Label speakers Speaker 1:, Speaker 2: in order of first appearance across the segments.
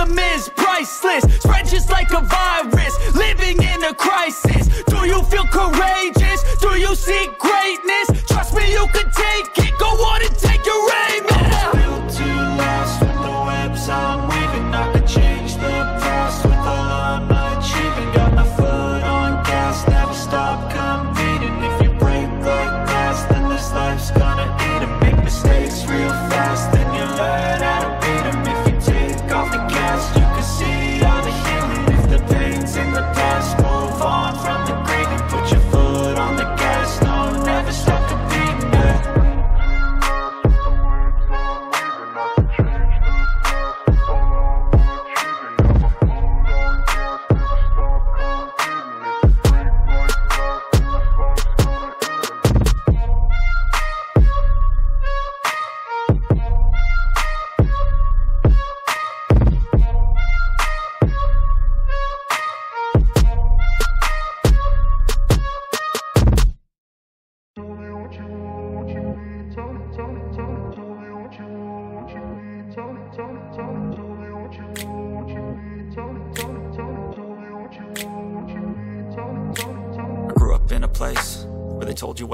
Speaker 1: Freedom is priceless. Spread just like a virus. Living in a crisis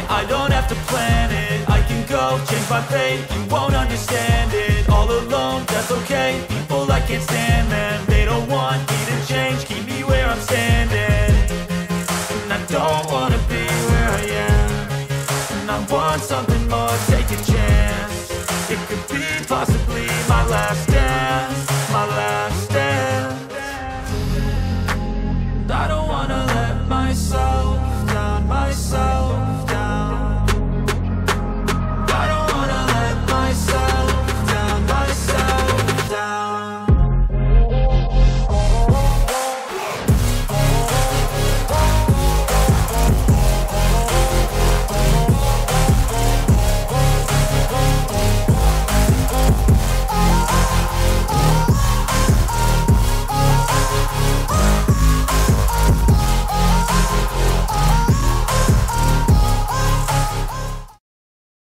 Speaker 1: run I don't have to plan it. I can go, change my fate, you won't understand